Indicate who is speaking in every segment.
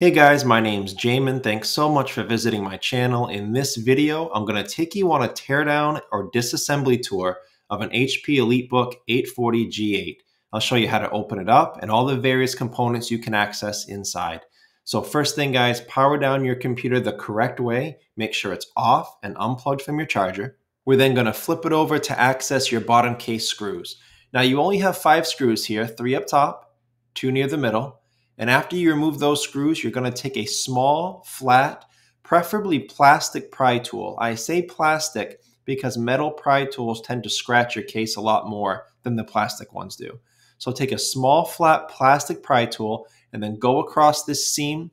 Speaker 1: Hey guys, my name's Jamin. Thanks so much for visiting my channel. In this video, I'm going to take you on a teardown or disassembly tour of an HP EliteBook 840G8. I'll show you how to open it up and all the various components you can access inside. So first thing guys, power down your computer the correct way. Make sure it's off and unplugged from your charger. We're then going to flip it over to access your bottom case screws. Now you only have five screws here, three up top, two near the middle, and after you remove those screws, you're going to take a small, flat, preferably plastic pry tool. I say plastic because metal pry tools tend to scratch your case a lot more than the plastic ones do. So take a small, flat plastic pry tool and then go across this seam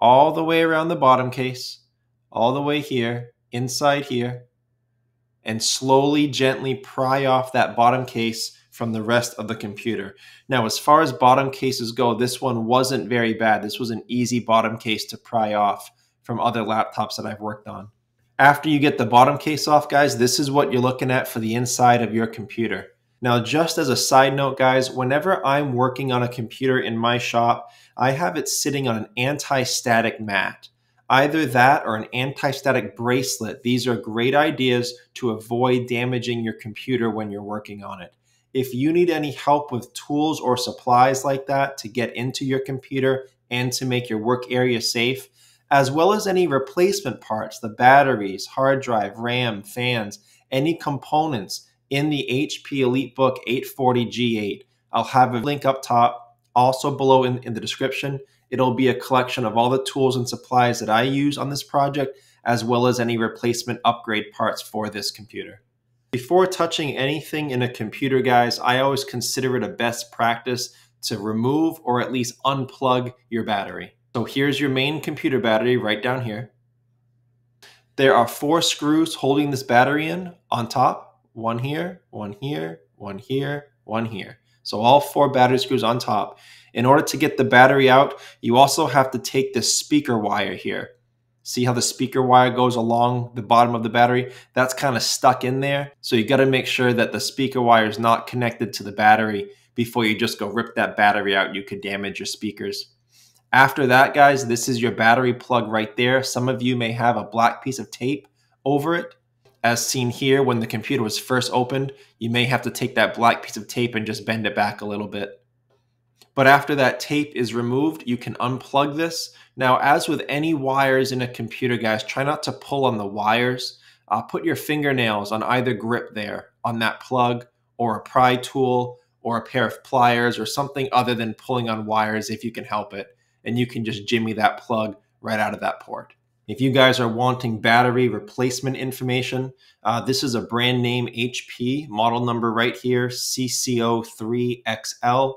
Speaker 1: all the way around the bottom case, all the way here, inside here, and slowly, gently pry off that bottom case from the rest of the computer. Now, as far as bottom cases go, this one wasn't very bad. This was an easy bottom case to pry off from other laptops that I've worked on. After you get the bottom case off, guys, this is what you're looking at for the inside of your computer. Now, just as a side note, guys, whenever I'm working on a computer in my shop, I have it sitting on an anti-static mat. Either that or an anti-static bracelet. These are great ideas to avoid damaging your computer when you're working on it. If you need any help with tools or supplies like that to get into your computer and to make your work area safe, as well as any replacement parts, the batteries, hard drive, RAM, fans, any components in the HP EliteBook 840G8. I'll have a link up top, also below in, in the description. It'll be a collection of all the tools and supplies that I use on this project, as well as any replacement upgrade parts for this computer. Before touching anything in a computer, guys, I always consider it a best practice to remove or at least unplug your battery. So here's your main computer battery right down here. There are four screws holding this battery in on top. One here, one here, one here, one here. So all four battery screws on top. In order to get the battery out, you also have to take the speaker wire here. See how the speaker wire goes along the bottom of the battery? That's kind of stuck in there. So you got to make sure that the speaker wire is not connected to the battery before you just go rip that battery out. You could damage your speakers. After that, guys, this is your battery plug right there. Some of you may have a black piece of tape over it. As seen here, when the computer was first opened, you may have to take that black piece of tape and just bend it back a little bit. But after that tape is removed, you can unplug this. Now, as with any wires in a computer, guys, try not to pull on the wires. Uh, put your fingernails on either grip there on that plug or a pry tool or a pair of pliers or something other than pulling on wires if you can help it. And you can just jimmy that plug right out of that port. If you guys are wanting battery replacement information, uh, this is a brand name HP model number right here, CC03XL.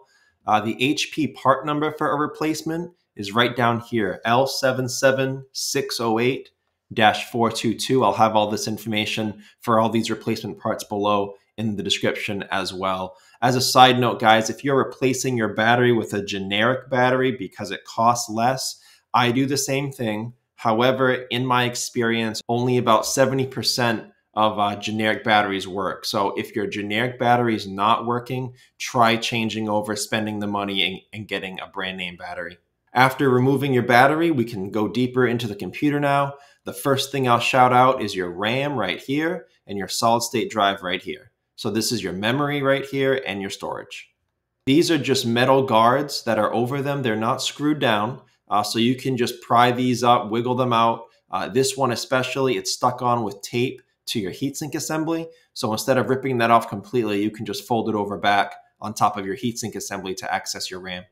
Speaker 1: Uh, the HP part number for a replacement is right down here, L77608 422. I'll have all this information for all these replacement parts below in the description as well. As a side note, guys, if you're replacing your battery with a generic battery because it costs less, I do the same thing. However, in my experience, only about 70% of uh, generic batteries work. So if your generic battery is not working, try changing over, spending the money, and, and getting a brand name battery. After removing your battery, we can go deeper into the computer now. The first thing I'll shout out is your RAM right here and your solid state drive right here. So this is your memory right here and your storage. These are just metal guards that are over them. They're not screwed down. Uh, so you can just pry these up, wiggle them out. Uh, this one especially, it's stuck on with tape to your heatsink assembly. So instead of ripping that off completely, you can just fold it over back on top of your heatsink assembly to access your RAM.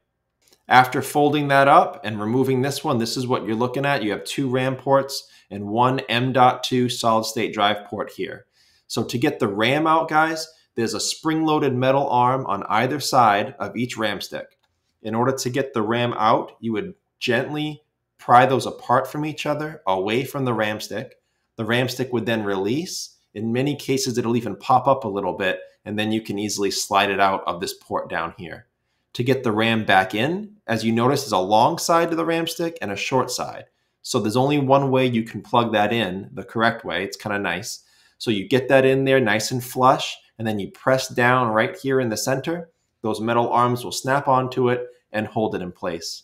Speaker 1: After folding that up and removing this one, this is what you're looking at. You have two RAM ports and one M.2 solid state drive port here. So to get the RAM out, guys, there's a spring-loaded metal arm on either side of each RAM stick. In order to get the RAM out, you would gently pry those apart from each other, away from the RAM stick, the RAM stick would then release. In many cases, it'll even pop up a little bit, and then you can easily slide it out of this port down here. To get the RAM back in, as you notice, there's a long side to the RAM stick and a short side. So there's only one way you can plug that in, the correct way. It's kind of nice. So you get that in there nice and flush, and then you press down right here in the center. Those metal arms will snap onto it and hold it in place.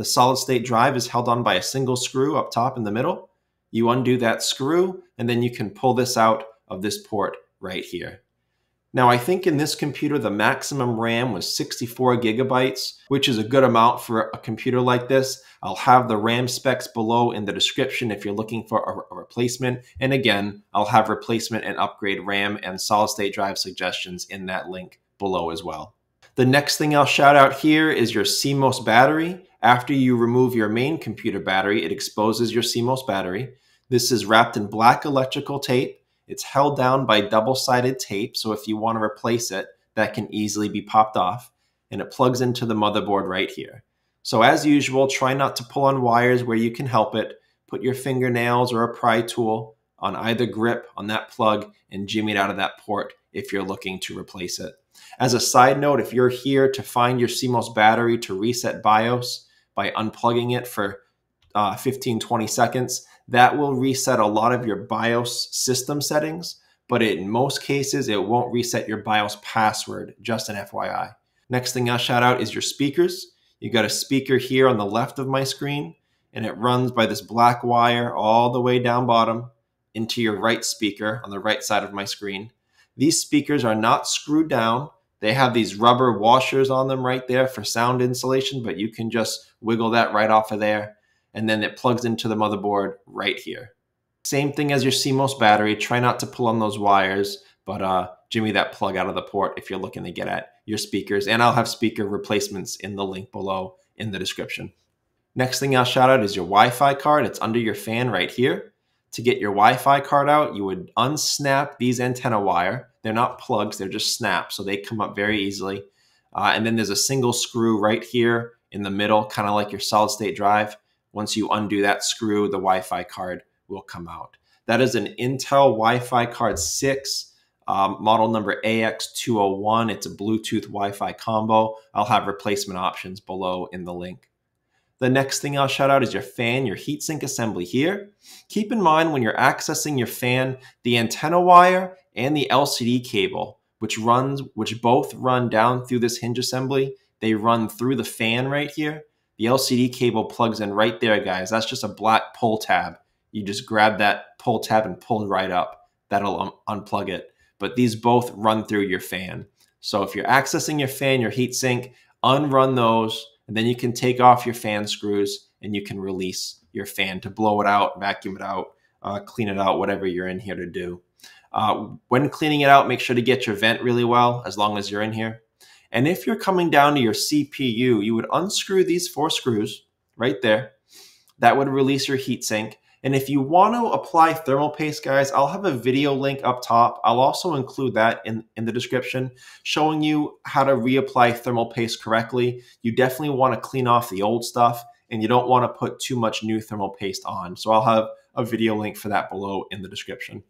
Speaker 1: the solid state drive is held on by a single screw up top in the middle. You undo that screw, and then you can pull this out of this port right here. Now, I think in this computer, the maximum RAM was 64 gigabytes, which is a good amount for a computer like this. I'll have the RAM specs below in the description if you're looking for a, replacement. And again, I'll have replacement and upgrade RAM and solid state drive suggestions in that link below as well. The next thing I'll shout out here is your CMOS battery. After you remove your main computer battery, it exposes your CMOS battery. This is wrapped in black electrical tape it's held down by double-sided tape, so if you want to replace it, that can easily be popped off, and it plugs into the motherboard right here. So as usual, try not to pull on wires where you can help it. Put your fingernails or a pry tool on either grip on that plug and jimmy it out of that port if you're looking to replace it. As a side note, if you're here to find your CMOS battery to reset BIOS by unplugging it for uh, 15, 20 seconds, that will reset a lot of your BIOS system settings, but in most cases, it won't reset your BIOS password, just an FYI. Next thing I'll shout out is your speakers. You've got a speaker here on the left of my screen, and it runs by this black wire all the way down bottom into your right speaker on the right side of my screen. These speakers are not screwed down. They have these rubber washers on them right there for sound insulation, but you can just wiggle that right off of there and then it plugs into the motherboard right here. Same thing as your CMOS battery. Try not to pull on those wires, but uh, jimmy that plug out of the port if you're looking to get at your speakers. And I'll have speaker replacements in the link below in the description. Next thing I'll shout out is your Wi-Fi card. It's under your fan right here. To get your Wi-Fi card out, you would unsnap these antenna wire. They're not plugs, they're just snaps, so they come up very easily. Uh, and then there's a single screw right here in the middle, kind of like your solid state drive. Once you undo that screw, the Wi-Fi card will come out. That is an Intel Wi-Fi card 6, um, model number AX201. It's a Bluetooth Wi-Fi combo. I'll have replacement options below in the link. The next thing I'll shout out is your fan, your heatsink assembly here. Keep in mind when you're accessing your fan, the antenna wire and the LCD cable, which runs, which both run down through this hinge assembly, they run through the fan right here. The LCD cable plugs in right there, guys. That's just a black pull tab. You just grab that pull tab and pull right up. That'll un unplug it. But these both run through your fan. So if you're accessing your fan, your heatsink, unrun those, and then you can take off your fan screws and you can release your fan to blow it out, vacuum it out, uh, clean it out, whatever you're in here to do. Uh, when cleaning it out, make sure to get your vent really well as long as you're in here. And if you're coming down to your CPU, you would unscrew these four screws right there. That would release your heatsink. And if you want to apply thermal paste, guys, I'll have a video link up top. I'll also include that in, in the description, showing you how to reapply thermal paste correctly. You definitely want to clean off the old stuff, and you don't want to put too much new thermal paste on. So I'll have a video link for that below in the description.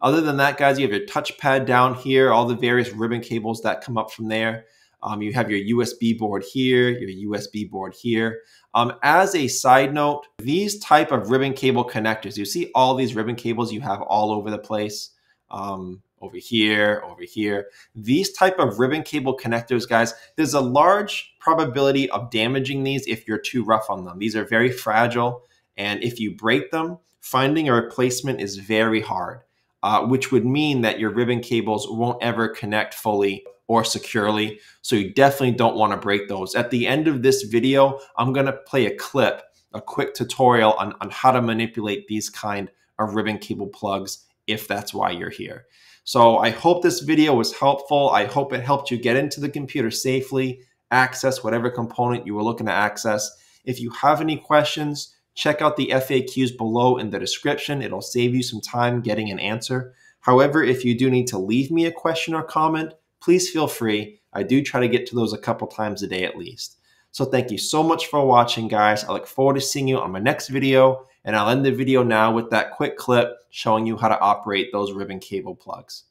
Speaker 1: Other than that, guys, you have your touchpad down here, all the various ribbon cables that come up from there. Um, you have your USB board here, your USB board here. Um, as a side note, these type of ribbon cable connectors, you see all these ribbon cables you have all over the place. Um, over here, over here. These type of ribbon cable connectors, guys, there's a large probability of damaging these if you're too rough on them. These are very fragile, and if you break them, finding a replacement is very hard, uh, which would mean that your ribbon cables won't ever connect fully or securely. So you definitely don't want to break those. At the end of this video, I'm going to play a clip, a quick tutorial on, on how to manipulate these kind of ribbon cable plugs if that's why you're here. So I hope this video was helpful. I hope it helped you get into the computer safely, access whatever component you were looking to access. If you have any questions, check out the FAQs below in the description. It'll save you some time getting an answer. However, if you do need to leave me a question or comment, please feel free. I do try to get to those a couple times a day at least. So thank you so much for watching, guys. I look forward to seeing you on my next video, and I'll end the video now with that quick clip showing you how to operate those ribbon cable plugs.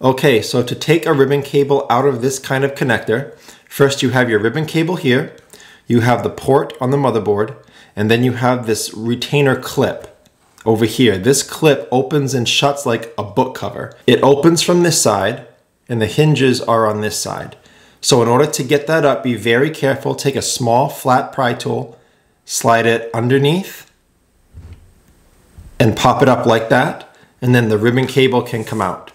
Speaker 1: Okay, so to take a ribbon cable out of this kind of connector, first you have your ribbon cable here, you have the port on the motherboard, and then you have this retainer clip over here. This clip opens and shuts like a book cover. It opens from this side, and the hinges are on this side. So in order to get that up, be very careful. Take a small flat pry tool slide it underneath and pop it up like that, and then the ribbon cable can come out.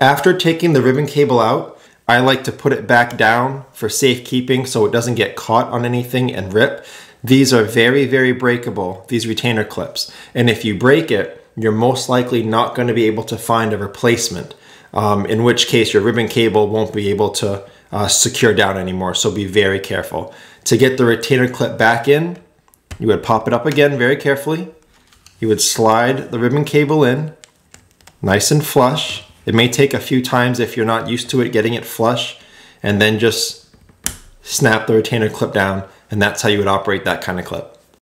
Speaker 1: After taking the ribbon cable out, I like to put it back down for safekeeping so it doesn't get caught on anything and rip. These are very, very breakable, these retainer clips. And if you break it, you're most likely not going to be able to find a replacement, um, in which case your ribbon cable won't be able to uh, secure down anymore. So be very careful. To get the retainer clip back in, you would pop it up again very carefully. You would slide the ribbon cable in, nice and flush. It may take a few times if you're not used to it getting it flush, and then just snap the retainer clip down, and that's how you would operate that kind of clip.